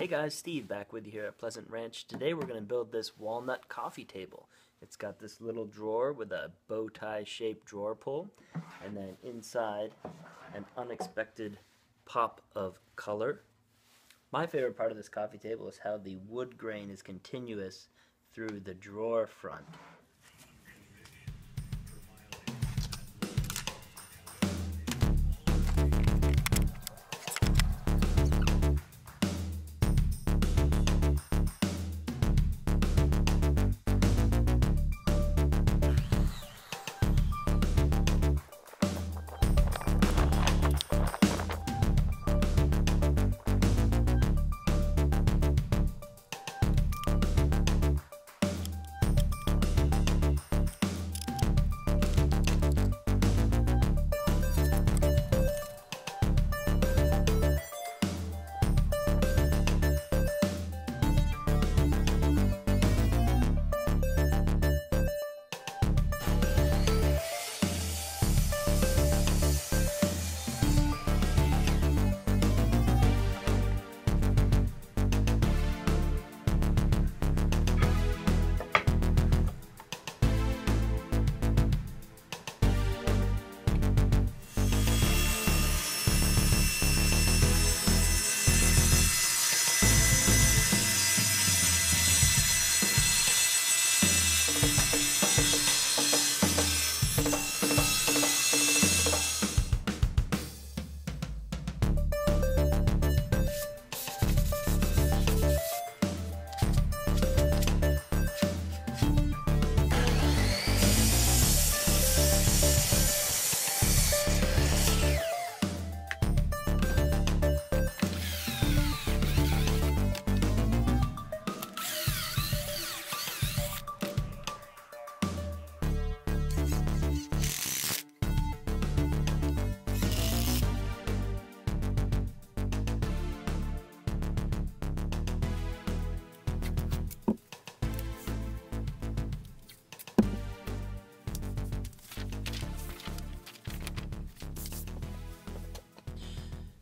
Hey guys, Steve back with you here at Pleasant Ranch. Today we're going to build this walnut coffee table. It's got this little drawer with a bow tie shaped drawer pull and then inside an unexpected pop of color. My favorite part of this coffee table is how the wood grain is continuous through the drawer front.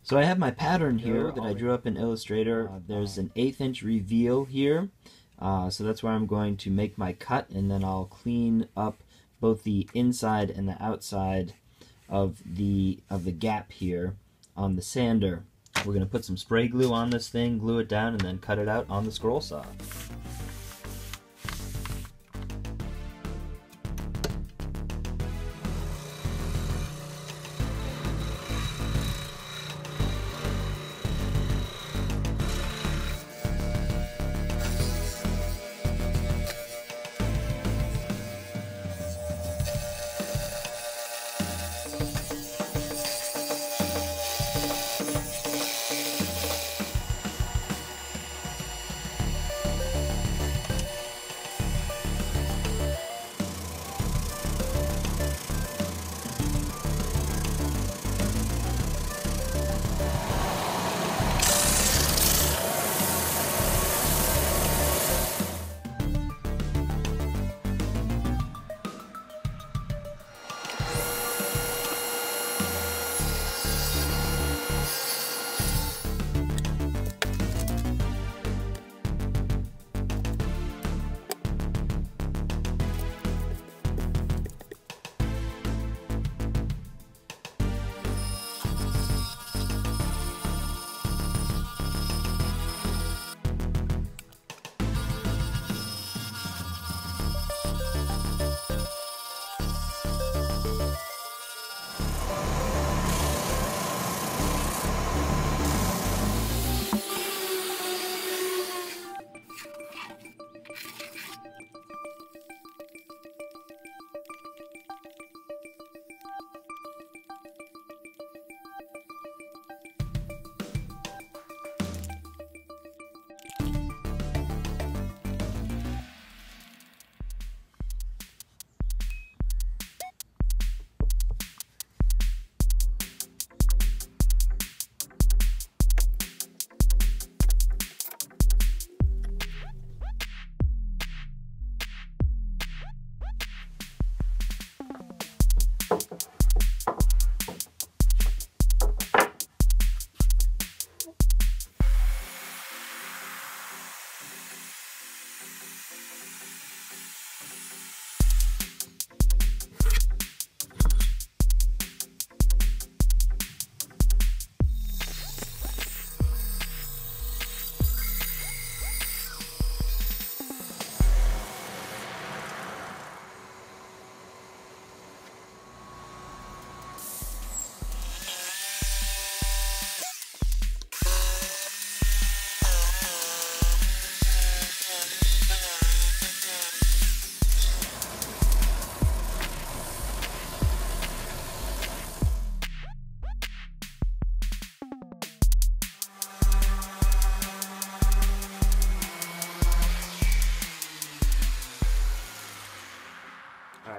So I have my pattern here that I drew up in Illustrator. There's an eighth inch reveal here. Uh, so that's where I'm going to make my cut and then I'll clean up both the inside and the outside of the of the gap here on the sander. We're going to put some spray glue on this thing, glue it down, and then cut it out on the scroll saw.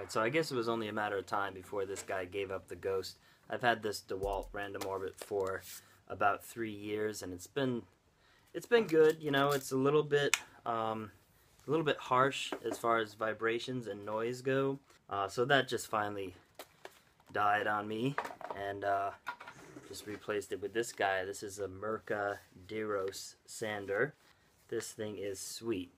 So I guess it was only a matter of time before this guy gave up the ghost. I've had this DeWalt Random Orbit for about three years, and it's been it's been good. You know, it's a little bit um, a little bit harsh as far as vibrations and noise go. Uh, so that just finally died on me, and uh, just replaced it with this guy. This is a Mirka Deros sander. This thing is sweet.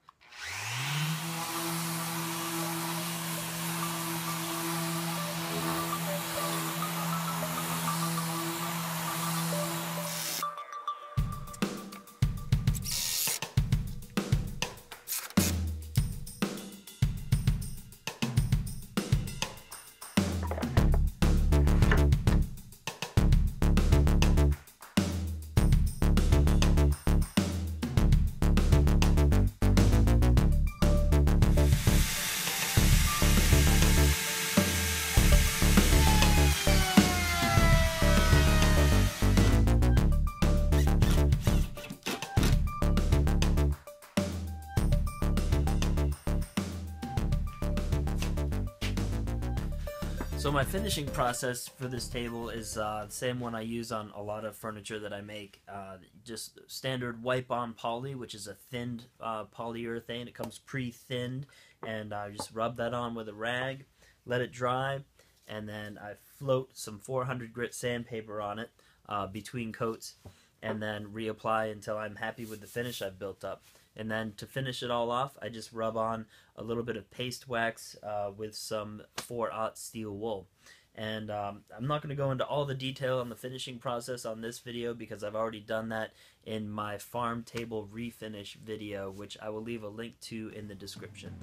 So my finishing process for this table is uh, the same one I use on a lot of furniture that I make. Uh, just standard wipe-on poly, which is a thinned uh, polyurethane. It comes pre-thinned, and I just rub that on with a rag, let it dry, and then I float some 400 grit sandpaper on it uh, between coats, and then reapply until I'm happy with the finish I've built up. And then to finish it all off, I just rub on a little bit of paste wax uh, with some 4-aught steel wool. And um, I'm not going to go into all the detail on the finishing process on this video because I've already done that in my farm table refinish video, which I will leave a link to in the description.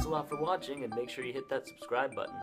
Thanks a lot for watching and make sure you hit that subscribe button.